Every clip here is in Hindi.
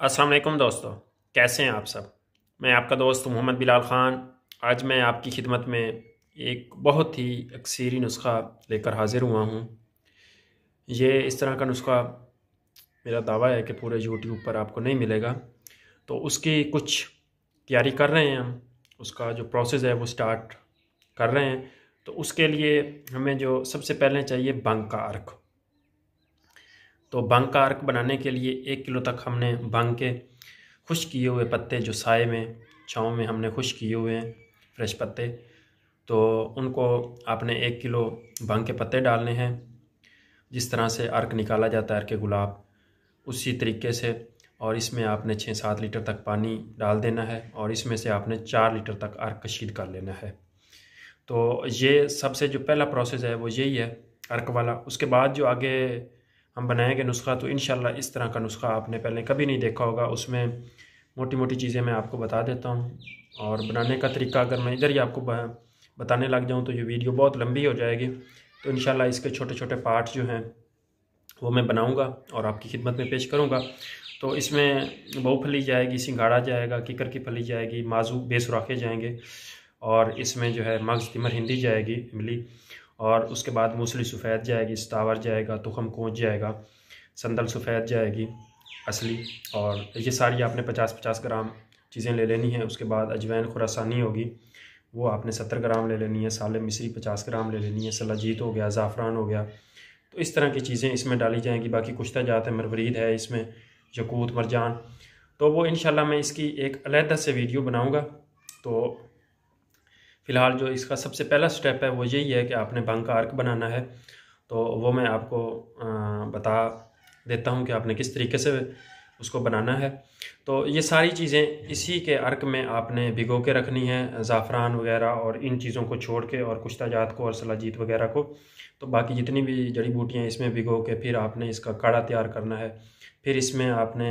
अस्सलाम वालेकुम दोस्तों, कैसे हैं आप सब? मैं आपका दोस्त मोहम्मद बिलाल ख़ान। आज मैं आपकी खिदमत में एक बहुत ही अक्सरी नुस्खा लेकर हाज़िर हुआ हूँ। ये इस तरह का नुस्खा मेरा दावा है कि पूरे यूट्यूब पर आपको नहीं मिलेगा। तो उसकी कुछ तैयारी कर रहे हैं हम। उसका जो प्रोसेस है वो स्टार्ट कर रहे हैं। तो उसके लिए हमें जो सबसे पहले चाहिए बंग का अर्क। तो भंग का अर्क बनाने के लिए एक किलो तक हमने भंग के खुश किए हुए पत्ते, जो साए में, छाँव में हमने खुश किए हुए हैं, फ्रेश पत्ते। तो उनको आपने एक किलो भंग के पत्ते डालने हैं, जिस तरह से अर्क निकाला जाता है, अर्क गुलाब, उसी तरीके से। और इसमें आपने छः सात लीटर तक पानी डाल देना है, और इसमें से आपने चार लीटर तक अर्क कशीद कर लेना है। तो ये सबसे जो पहला प्रोसेस है, वो यही है, अर्क वाला। उसके बाद जो आगे हम बनाएँगे नुस्खा तो इन इस तरह का नुस्खा आपने पहले कभी नहीं देखा होगा। उसमें मोटी मोटी चीज़ें मैं आपको बता देता हूँ और बनाने का तरीका अगर मैं इधर ही आपको बताने लग जाऊँ तो ये वीडियो बहुत लंबी हो जाएगी। तो इन इसके छोटे छोटे पार्ट जो हैं वो मैं बनाऊँगा और आपकी खिदमत में पेश करूँगा। तो इसमें बहुफली जाएगी, सिंगाड़ा जाएगा, किकर की फली जाएगी, माजू बेसुराखे जाएँगे और इसमें जो है मगज़ तिमर हिंदी जाएगी इमली और उसके बाद मूसली सफ़ेद जाएगी, स्तावर जाएगा, तुखम कोच जाएगा, संदल सफ़ेद जाएगी, असली। और ये सारी आपने पचास पचास ग्राम चीज़ें ले लेनी है। उसके बाद अजवैन खुरासानी होगी, वो आपने सत्तर ग्राम ले लेनी है। साल मिसरी पचास ग्राम ले लेनी है। सलाजीत हो गया, ज़ाफ़रान हो गया। तो इस तरह की चीज़ें इसमें डाली जाएँगी। बाकी कुश्ता जात है, मरवरीद है इसमें, यकूत, मरजान। तो वो इन मैं इसकी एक अलहदा से वीडियो बनाऊँगा। तो फ़िलहाल जो इसका सबसे पहला स्टेप है, वो यही है कि आपने भंग का अर्क बनाना है। तो वो मैं आपको बता देता हूँ कि आपने किस तरीके से उसको बनाना है। तो ये सारी चीज़ें इसी के अर्क में आपने भिगो के रखनी है, ज़ाफ़रान वगैरह और इन चीज़ों को छोड़ के और कुश्ताजात को और सलाजीत वगैरह को। तो बाकी जितनी भी जड़ी बूटियाँ इसमें भिगो के फिर आपने इसका काढ़ा तैयार करना है, फिर इसमें आपने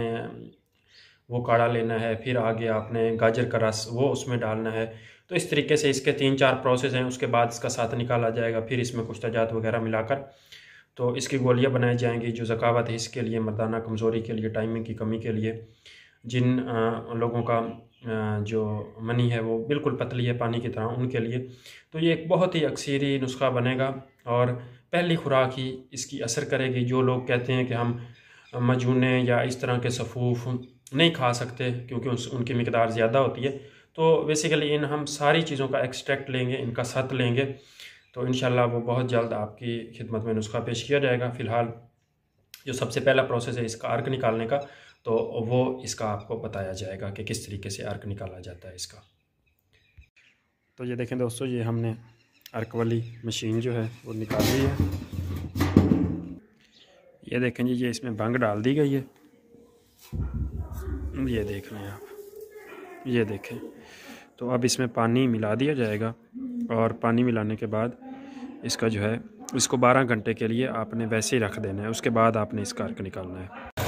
वो काढ़ा लेना है, फिर आगे आपने गाजर का रस वो उसमें डालना है। तो इस तरीके से इसके तीन चार प्रोसेस हैं, उसके बाद इसका साथ निकाला जाएगा, फिर इसमें कुछ तजात वगैरह मिलाकर। तो इसकी गोलियाँ बनाई जाएँगी जो ज़कावत है इसके लिए, मर्दाना कमज़ोरी के लिए टाइमिंग की कमी के लिए। जिन लोगों का जो मनी है वो बिल्कुल पतली है पानी की तरह उनके लिए। तो ये एक बहुत ही अक्सरी नुस्खा बनेगा और पहली खुराक ही इसकी असर करेगी। जो लोग कहते हैं कि हम मजूने या इस तरह के सफ़ूफ नहीं खा सकते क्योंकि उस उनकी मकदार ज़्यादा होती है। तो बेसिकली इन हम सारी चीज़ों का एक्सट्रैक्ट लेंगे, इनका सत लेंगे। तो इन वो बहुत जल्द आपकी खिदमत में नुस्खा पेश किया जाएगा। फ़िलहाल जो सबसे पहला प्रोसेस है इसका अर्क निकालने का तो वो इसका आपको बताया जाएगा कि किस तरीके से अर्क निकाला जाता है इसका। तो ये देखें दोस्तों, ये हमने अर्क वाली मशीन जो है वो निकाल ली है। ये देखें जी, ये इसमें भंग डाल दी गई है। ये देख लें आप, ये देखें। तो अब इसमें पानी मिला दिया जाएगा और पानी मिलाने के बाद इसका जो है, इसको 12 घंटे के लिए आपने वैसे ही रख देना है, उसके बाद आपने इसका अर्क निकालना है।